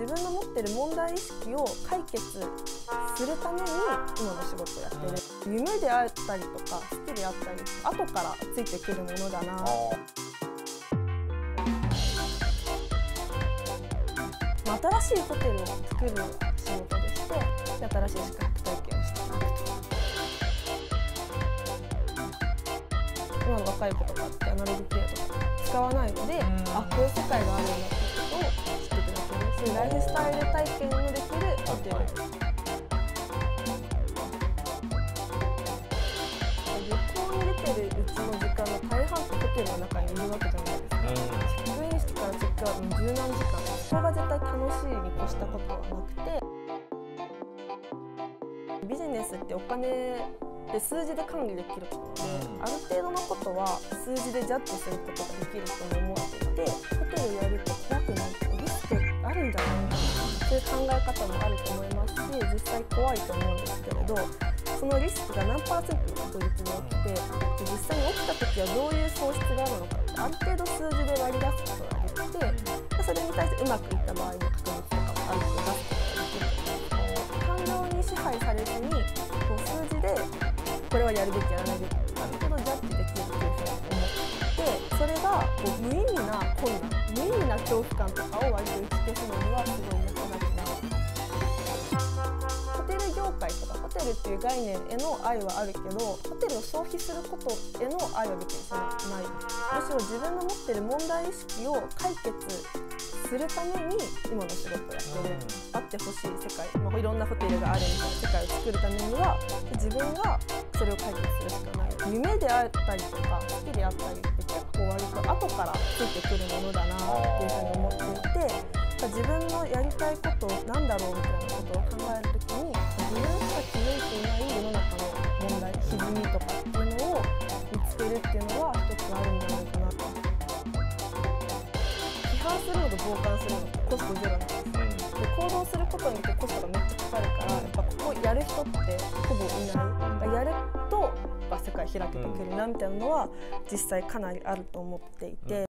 自分の持ってる問題意識を解決するために今の仕事をやってる。夢であったりとか好きであったり後からついてくるものだな。新しいホテルを作る仕事でして新しい宿泊体験をしていくと今の若い子とかってアナログプレイとか使わないので、あこういう世界があるんだってことをいうライフスタイル体験のできるホテル、はい旅行に出てるうちの時間の大半ってホテルの中にいるわけじゃないですか、チェックインしてからチェックアウトの十何時間そこが絶対楽しいに越したことはなくて。ビジネスってお金で数字で管理できることで、うん。ある程度のことは数字でジャッジすることができると思っていてホテルやると考え方もあると思いますし実際怖いと思うんですけれどそのリスクが何パーセントの確率で起きて実際に起きた時はどういう喪失があるのかってある程度数字で割り出すことができてそれに対してうまくいった場合の確率とかもある程度出すことができる感情に支配されずにこう数字でこれはやるべきやらないべきある程度ジャッジできるっていうふうに思ってそれがこう無意味な困難無意味な恐怖感とかテルっていう概念への愛はあるけどホテルを消費することへの愛は別にそんなない。むしろ自分の持ってる問題意識を解決するために今の仕事をやってる、あってほしい世界、まあ、いろんなホテルがあるみたいな世界を作るためには自分がそれを解決するしかない。夢であったりとか好きであったりって結構割と後からついてくるものだなっていうふうに思っていて自分のやりたいことなんだろうみたいなことを考えるときに自分しか気づいていない世の中の問題歪みとかっていうのを見つけるっていうのは一つあるんじゃないかなと批判するのと傍観するのってコストゼロなんですで行動することによってコストがめっちゃかかるからやっぱここやる人ってほぼいないやると世界開けてくるなみたいなのは実際かなりあると思っていて。